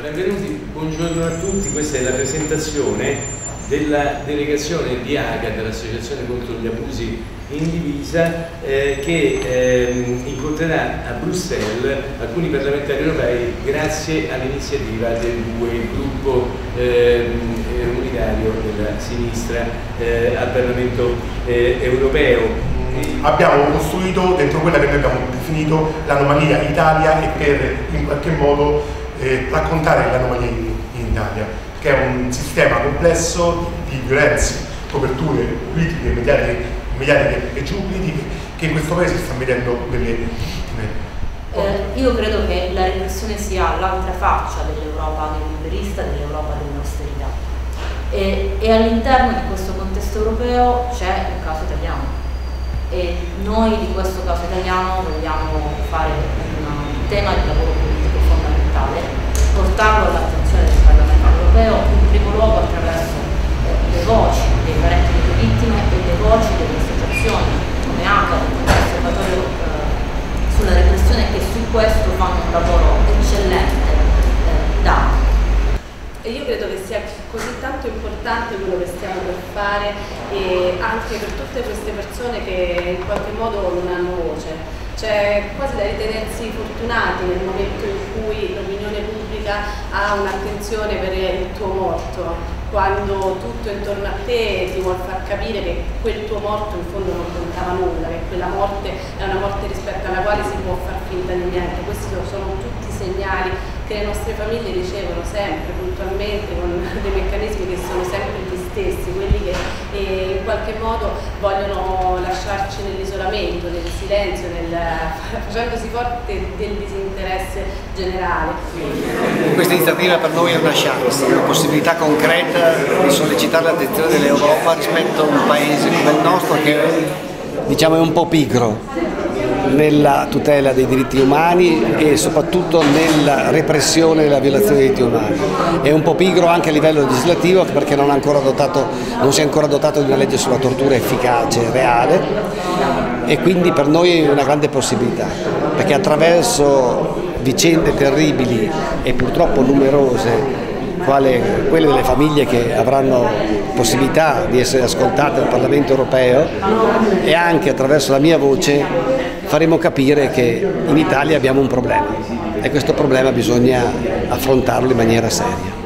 Benvenuti, buongiorno a tutti, questa è la presentazione della delegazione di AGA, dell'Associazione contro gli abusi in divisa, eh, che eh, incontrerà a Bruxelles alcuni parlamentari europei grazie all'iniziativa del UE, il gruppo eh, unitario della sinistra eh, al Parlamento eh, europeo. Abbiamo costruito dentro quella che noi abbiamo definito l'anomalia Italia e per in qualche modo eh, raccontare l'anomalia in, in, Italia, che è un sistema complesso di, di violenze, coperture politiche, mediatiche, mediatiche e geopolitiche che in questo paese sta vedendo delle vittime. Eh, io credo che la repressione sia l'altra faccia dell'Europa neoliberista, dell'Europa dell'austerità. E, e all'interno di questo contesto europeo c'è il caso italiano e noi di questo caso italiano vogliamo fare un tema di lavoro portarlo all'attenzione del Parlamento europeo in primo luogo attraverso eh, le voci dei parenti delle vittime e le voci delle associazioni come ACA, come Osservatorio eh, sulla repressione che su questo fanno un lavoro eccellente eh, da e io credo che sia così tanto importante quello che stiamo per fare e anche per tutte queste persone che in qualche modo non hanno voce. C'è quasi da ritenersi fortunati nel momento in cui l'opinione pubblica ha un'attenzione per il tuo morto, quando tutto intorno a te ti vuol far capire che quel tuo morto in fondo non contava nulla, che quella morte è una morte rispetto alla quale si può far finta di niente. Questi sono tutti segnali che le nostre famiglie ricevono sempre puntualmente con dei meccanismi che sono qualche modo vogliono lasciarci nell'isolamento, nel silenzio, nel, facendosi forte del disinteresse generale. Questa iniziativa per noi è una chance, una possibilità concreta di sollecitare l'attenzione dell'Europa rispetto a un paese come il nostro che diciamo, è un po' pigro nella tutela dei diritti umani e soprattutto nella repressione della violazione dei diritti umani. È un po' pigro anche a livello legislativo perché non, dotato, non si è ancora dotato di una legge sulla tortura efficace, reale e quindi per noi è una grande possibilità perché attraverso vicende terribili e purtroppo numerose quale quelle delle famiglie che avranno possibilità di essere ascoltate dal Parlamento europeo e anche attraverso la mia voce faremo capire che in Italia abbiamo un problema e questo problema bisogna affrontarlo in maniera seria.